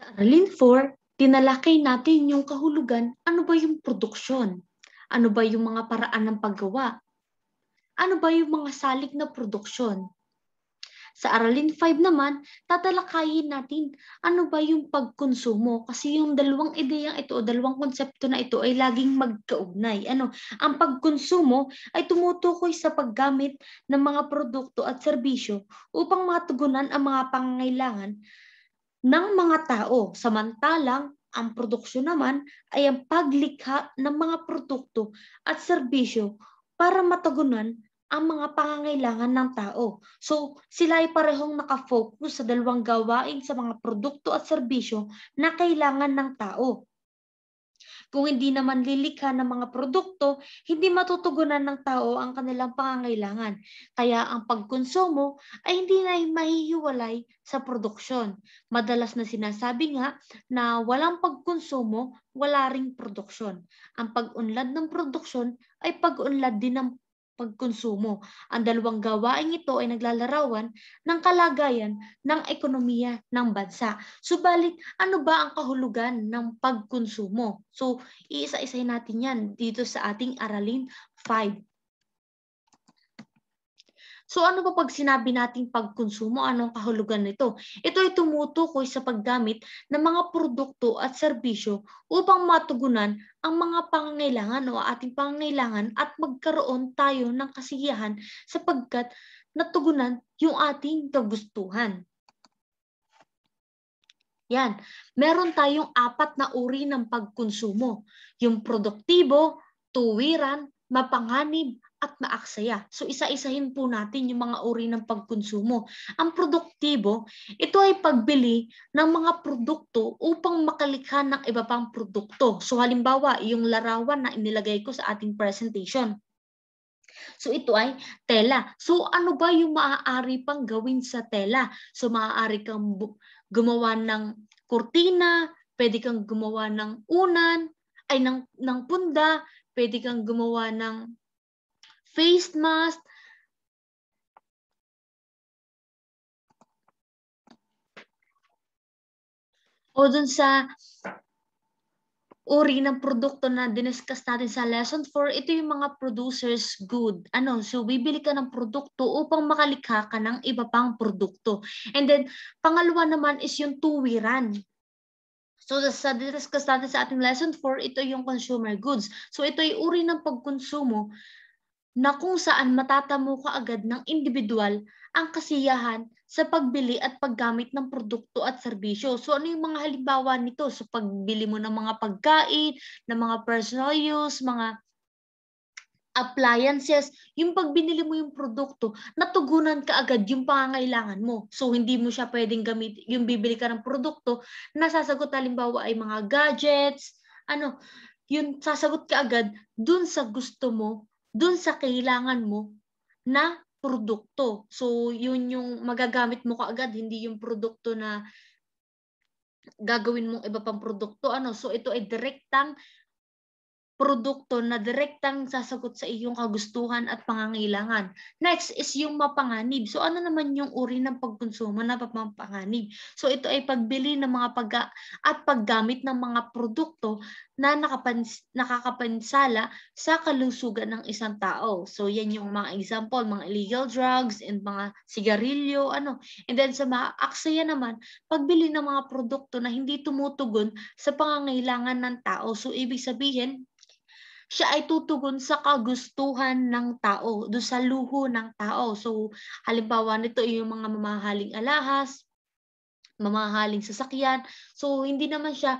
Sa Aralin 4, tinalakay natin yung kahulugan, ano ba yung produksyon? Ano ba yung mga paraan ng paggawa? Ano ba yung mga salik na produksyon? Sa Aralin 5 naman, tatalakayin natin ano ba yung pagkonsumo kasi yung dalawang ideyang ito o dalawang konsepto na ito ay laging magkaugnay. Ano, ang pagkonsumo ay tumutukoy sa paggamit ng mga produkto at serbisyo upang matugunan ang mga pangangailangan ng mga tao. Samantalang ang produksyon naman ay ang paglikha ng mga produkto at serbisyo para matugunan ang mga pangangailangan ng tao. So, sila ay parehong nakafocus sa dalawang gawain sa mga produkto at serbisyo na kailangan ng tao. Kung hindi naman lilikha ng mga produkto, hindi matutugunan ng tao ang kanilang pangangailangan. Kaya ang pagkonsumo ay hindi na mahihiwalay sa produksyon. Madalas na sinasabi nga na walang pagkonsumo, wala ring produksyon. Ang pag-unlad ng produksyon ay pag-unlad din ng pagkonsumo. Ang dalawang gawain ito ay naglalarawan ng kalagayan ng ekonomiya ng bansa. Subalit, ano ba ang kahulugan ng pagkonsumo? So, iisa-isahin natin yan dito sa ating aralin 5. So ano ba pag sinabi nating pagkonsumo, anong kahulugan nito? Ito ay tumutukoy sa paggamit ng mga produkto at serbisyo upang matugunan ang mga pangangailangan o ating pangangailangan at magkaroon tayo ng kasiyahan sapagkat natugunan yung ating kagustuhan. Yan. Meron tayong apat na uri ng pagkonsumo. Yung produktibo, tuwiran, mapanganib, at maaksaya. So isa-isahin po natin yung mga uri ng pagkonsumo. Ang produktibo, ito ay pagbili ng mga produkto upang makalikha ng iba pang produkto. So halimbawa, yung larawan na inilagay ko sa ating presentation. So ito ay tela. So ano ba yung maaari pang gawin sa tela? So maaari kang gumawa ng kurtina, pwede kang gumawa ng unan, ay ng, ng punda, pwede kang gumawa ng face mask, o dun sa uri ng produkto na diniscuss natin sa lesson 4, ito yung mga producers good. Ano, so bibili ka ng produkto upang makalikha ka ng iba pang produkto. And then, pangalawa naman is yung tuwiran. So, sa discuss natin sa ating lesson 4, ito yung consumer goods. So, ito ay uri ng pagkonsumo na kung saan matatamo ka agad ng individual ang kasiyahan sa pagbili at paggamit ng produkto at serbisyo. So ano yung mga halimbawa nito? So pagbili mo ng mga pagkain, ng mga personal use, mga appliances, yung pag binili mo yung produkto, natugunan ka agad yung pangangailangan mo. So, hindi mo siya pwedeng gamit, yung bibili ka ng produkto, nasasagot halimbawa ay mga gadgets, ano, yun sasagot ka agad dun sa gusto mo dun sa kailangan mo na produkto. So, yun yung magagamit mo kaagad, hindi yung produkto na gagawin mong iba pang produkto. Ano? So, ito ay direktang produkto na direktang sasagot sa iyong kagustuhan at pangangailangan. Next is yung mapanganib. So ano naman yung uri ng pagkonsumo na mapanganib? So ito ay pagbili ng mga pag at paggamit ng mga produkto na nakapans nakakapansala sa kalusugan ng isang tao. So yan yung mga example, mga illegal drugs and mga sigarilyo, ano. And then sa mga aksaya naman, pagbili ng mga produkto na hindi tumutugon sa pangangailangan ng tao. So ibig sabihin, siya ay tutugon sa kagustuhan ng tao, do sa luho ng tao. So, halimbawa nito yung mga mamahaling alahas, mamahaling sasakyan. So, hindi naman siya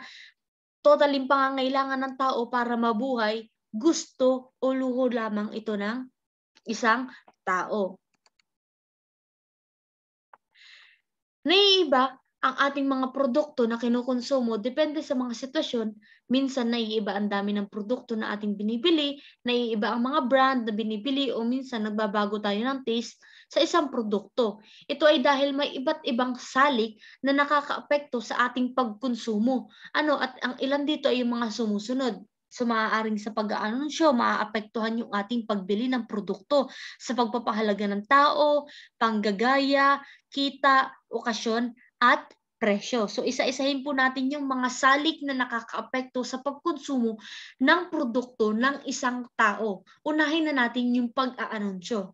totaling pangangailangan ng tao para mabuhay, gusto o luho lamang ito ng isang tao. Naiiba ang ating mga produkto na kinukonsumo depende sa mga sitwasyon. Minsan naiiba ang dami ng produkto na ating binibili, naiiba ang mga brand na binibili o minsan nagbabago tayo ng taste sa isang produkto. Ito ay dahil may iba't ibang salik na nakakaapekto sa ating pagkonsumo. Ano at ang ilan dito ay yung mga sumusunod. So maaaring sa pag-aanunsyo, maaapektuhan yung ating pagbili ng produkto sa pagpapahalaga ng tao, panggagaya, kita, okasyon, at presyo. So isa-isahin po natin yung mga salik na nakakaapekto sa pagkonsumo ng produkto ng isang tao. Unahin na natin yung pag-aanunsyo.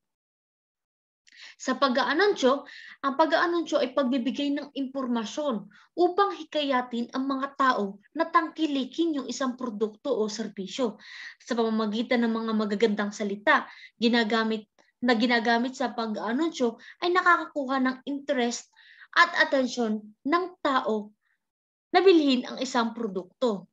Sa pag-aanunsyo, ang pag-aanunsyo ay pagbibigay ng impormasyon upang hikayatin ang mga tao na tangkilikin yung isang produkto o serbisyo. Sa pamamagitan ng mga magagandang salita, ginagamit na ginagamit sa pag-aanunsyo ay nakakakuha ng interest at atensyon ng tao na bilhin ang isang produkto.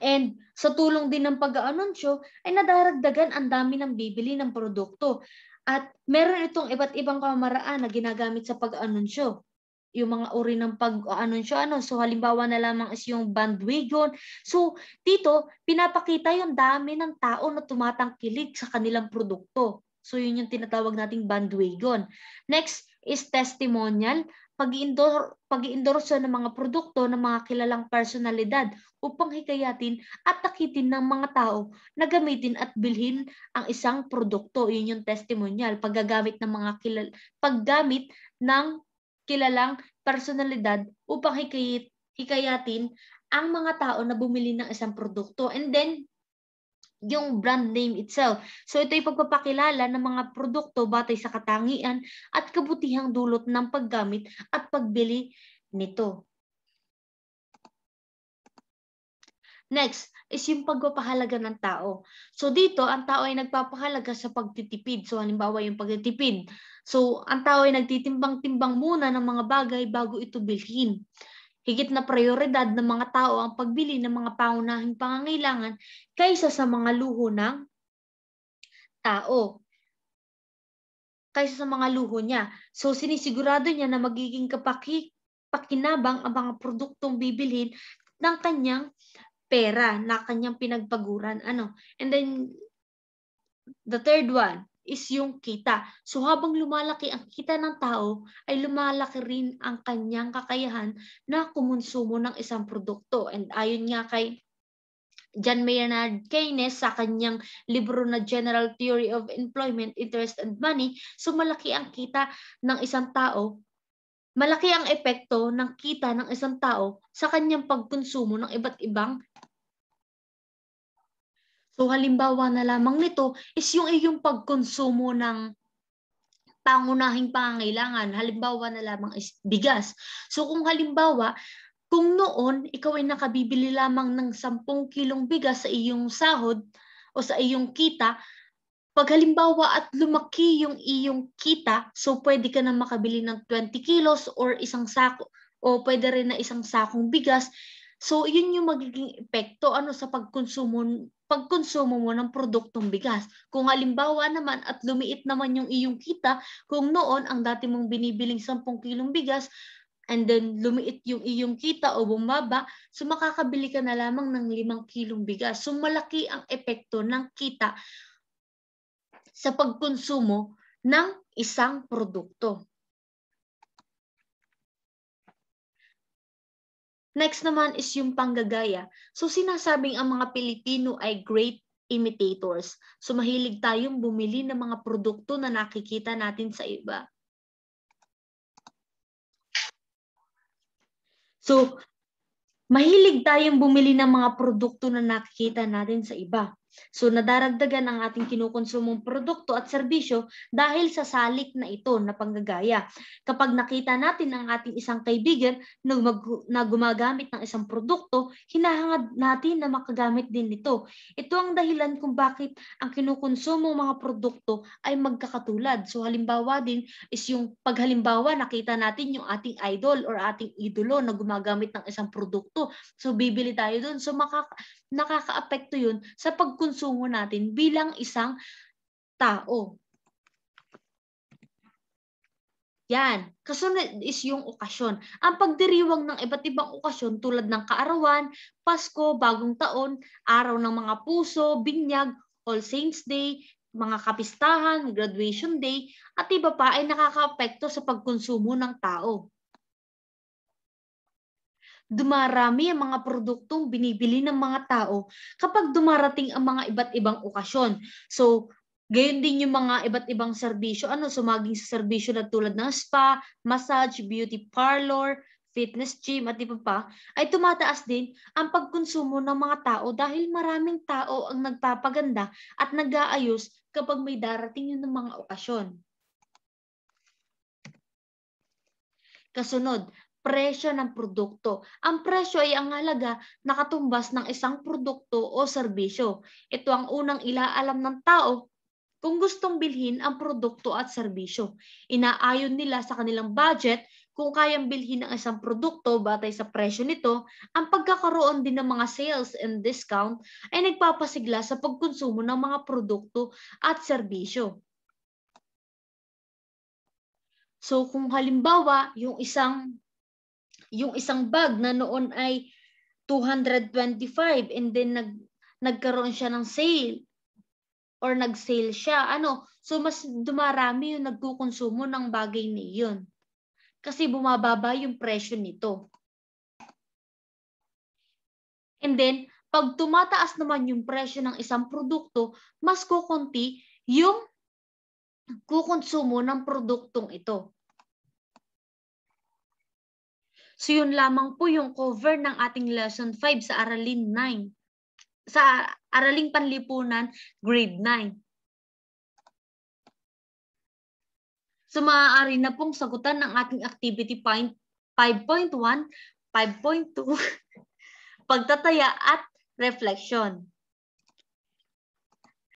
And sa tulong din ng pag-aanunsyo ay nadaragdagan ang dami ng bibili ng produkto. At meron itong iba't ibang kamaraan na ginagamit sa pag-anunsyo. Yung mga uri ng pag-anunsyo. Ano? So halimbawa na lamang is yung bandwagon. So dito, pinapakita yung dami ng tao na tumatangkilig sa kanilang produkto. So yun yung tinatawag nating bandwagon. Next is testimonial, pag-endorse pag ng mga produkto ng mga kilalang personalidad upang hikayatin at takitin ng mga tao na gamitin at bilhin ang isang produkto. Yun yung testimonial, paggagamit ng mga kilal paggamit ng kilalang personalidad upang hikayat, hikayatin ang mga tao na bumili ng isang produkto. And then, yung brand name itself. So ito ay pagpapakilala ng mga produkto batay sa katangian at kabutihang dulot ng paggamit at pagbili nito. Next is yung pagpapahalaga ng tao. So dito, ang tao ay nagpapahalaga sa pagtitipid. So halimbawa yung pagtitipid. So ang tao ay nagtitimbang-timbang muna ng mga bagay bago ito bilhin. Higit na prioridad ng mga tao ang pagbili ng mga pangunahing pangangailangan kaysa sa mga luho ng tao. Kaysa sa mga luho niya. So sinisigurado niya na magiging kapaki, pakinabang ang mga produktong bibilhin ng kanyang pera na kanyang pinagpaguran. Ano? And then, the third one, is yung kita. So habang lumalaki ang kita ng tao, ay lumalaki rin ang kanyang kakayahan na kumonsumo ng isang produkto. And ayon nga kay John Maynard Keynes sa kanyang libro na General Theory of Employment, Interest and Money, so malaki ang kita ng isang tao, malaki ang epekto ng kita ng isang tao sa kanyang pagkonsumo ng iba't ibang So halimbawa na lamang nito is yung iyong pagkonsumo ng pangunahing pangangailangan. Halimbawa na lamang is bigas. So kung halimbawa, kung noon ikaw ay nakabibili lamang ng 10 kilong bigas sa iyong sahod o sa iyong kita, pag halimbawa at lumaki yung iyong kita, so pwede ka na makabili ng 20 kilos or isang sako o pwede rin na isang sakong bigas. So yun yung magiging epekto ano sa pagkonsumo pagkonsumo mo ng produktong bigas. Kung halimbawa naman at lumiit naman yung iyong kita, kung noon ang dati mong binibiling 10 kilong bigas, and then lumiit yung iyong kita o bumaba, so makakabili ka na lamang ng 5 kilong bigas. So malaki ang epekto ng kita sa pagkonsumo ng isang produkto. Next naman is yung panggagaya. So sinasabing ang mga Pilipino ay great imitators. So mahilig tayong bumili ng mga produkto na nakikita natin sa iba. So mahilig tayong bumili ng mga produkto na nakikita natin sa iba. So nadaragdagan ang ating kinukonsumong produkto at serbisyo dahil sa salik na ito na panggagaya. Kapag nakita natin ang ating isang kaibigan na, mag, na gumagamit ng isang produkto, hinahangad natin na makagamit din nito. Ito ang dahilan kung bakit ang kinukonsumong mga produkto ay magkakatulad. So halimbawa din is yung paghalimbawa nakita natin yung ating idol or ating idolo na gumagamit ng isang produkto. So bibili tayo doon. So makaka nakakaapekto yun sa pagkonsumo natin bilang isang tao. Yan. Kasunod is yung okasyon. Ang pagdiriwang ng iba't ibang okasyon tulad ng kaarawan, Pasko, Bagong Taon, Araw ng mga Puso, Binyag, All Saints Day, mga kapistahan, graduation day, at iba pa ay nakakaapekto sa pagkonsumo ng tao dumarami ang mga produktong binibili ng mga tao kapag dumarating ang mga iba't ibang okasyon. So, Gayon din yung mga iba't ibang serbisyo. Ano, sumaging sa serbisyo na tulad ng spa, massage, beauty parlor, fitness gym at iba pa, ay tumataas din ang pagkonsumo ng mga tao dahil maraming tao ang nagpapaganda at nag-aayos kapag may darating yun ng mga okasyon. Kasunod, presyo ng produkto. Ang presyo ay ang halaga na katumbas ng isang produkto o serbisyo. Ito ang unang ilaalam ng tao kung gustong bilhin ang produkto at serbisyo. Inaayon nila sa kanilang budget kung kayang bilhin ang isang produkto batay sa presyo nito, ang pagkakaroon din ng mga sales and discount ay nagpapasigla sa pagkonsumo ng mga produkto at serbisyo. So kung halimbawa, yung isang yung isang bag na noon ay 225 and then nag nagkaroon siya ng sale or nag-sale siya, ano, so mas dumarami yung nagkukonsumo ng bagay na iyon. Kasi bumababa yung presyo nito. And then, pag tumataas naman yung presyo ng isang produkto, mas kukunti yung kukonsumo ng produktong ito. So yun lamang po yung cover ng ating lesson 5 sa Aralin 9 sa Araling Panlipunan, grade 9. So maaari na pong sagutan ng ating activity point 5.1, 5.2, pagtataya at reflection.